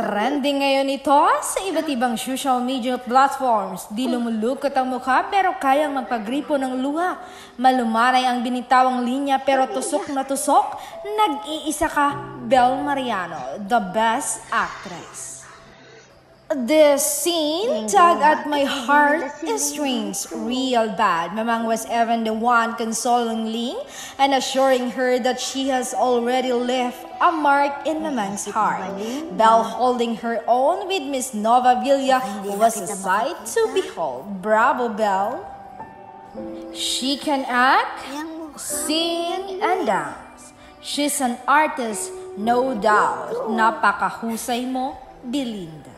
Trending ngayon ito sa iba't ibang social media platforms. Di lumulukot ang mukha pero kayang magpagripo ng luha. Malumanay ang binitawang linya pero tusok na tusok. Nag-iisa ka, Bel Mariano, the best actress. This scene tug at my heart strings real bad. Mamang was even the one consoling Ling and assuring her that she has already left a mark in Mamang's heart. Belle holding her own with Miss Nova Villa was a sight to behold. Bravo, Belle. She can act, sing, and dance. She's an artist, no doubt. Napakahusay mo, Belinda.